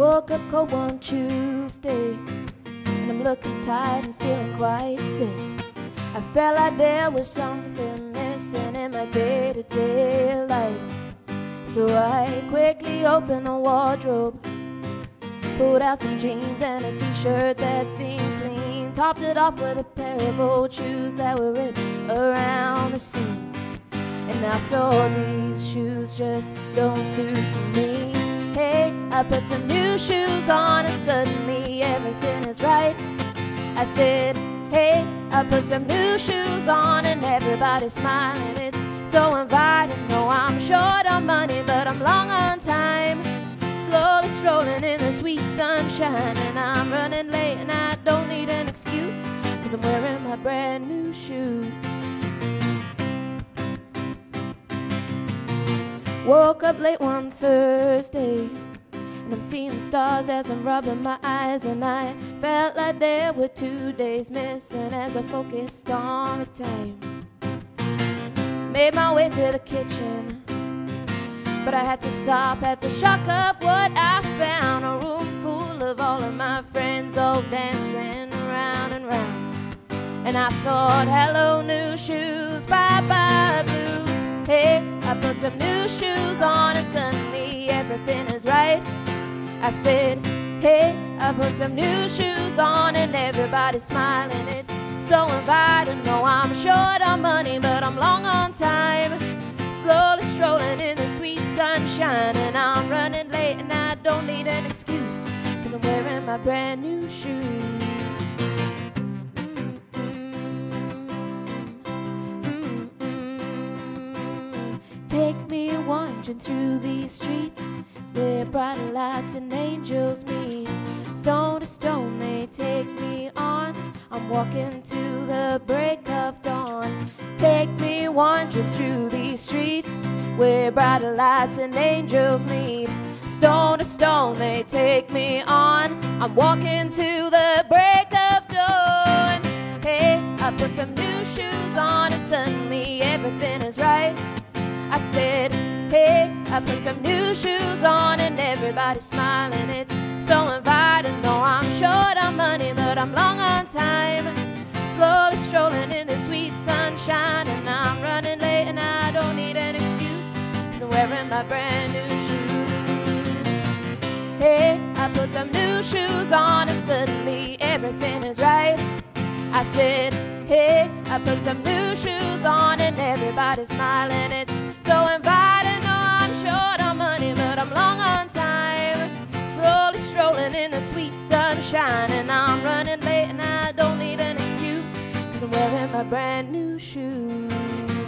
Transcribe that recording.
Woke up cold one Tuesday, and I'm looking tired and feeling quite sick. I felt like there was something missing in my day to day life. So I quickly opened the wardrobe, pulled out some jeans and a t shirt that seemed clean, topped it off with a pair of old shoes that were ripped around the seams. And I thought these shoes just don't suit me. I put some new shoes on and suddenly everything is right. I said, Hey, I put some new shoes on and everybody's smiling. It's so inviting. No, I'm short on money, but I'm long on time. Slowly strolling in the sweet sunshine, and I'm running late, and I don't need an excuse, cause I'm wearing my brand new shoes. Woke up late one Thursday, and I'm seeing stars as I'm rubbing my eyes, and I felt like there were two days missing as I focused on the time. Made my way to the kitchen, but I had to stop at the shock of what I found a room full of all of my friends all dancing round and round. And I thought, hello, new shoes, bye bye, blues. Hey, I put some new shoes on and suddenly everything is right. I said, hey, I put some new shoes on and everybody's smiling. It's so inviting. No, I'm short on money, but I'm long on time. Slowly strolling in the sweet sunshine, and I'm running late, and I don't need an excuse, cause I'm wearing my brand new shoes. Take me wandering through these streets where bright lights and angels meet. Stone to stone, they take me on. I'm walking to the break of dawn. Take me wandering through these streets where bright lights and angels meet. Stone to stone, they take me on. I'm walking to the break of dawn. Hey, I put some new shoes on, and suddenly everything is right. Said, hey, I put some new shoes on and everybody's smiling. It's so inviting. though I'm short on money, but I'm long on time. Slowly strolling in the sweet sunshine, and I'm running late, and I don't need an excuse. I'm wearing my brand new shoes. Hey, I put some new shoes on, and suddenly everything is right. I said, hey, I put some new shoes on, and everybody's smiling. It's In the sweet sunshine, and I'm running late, and I don't need an excuse, cause I'm wearing my brand new shoes.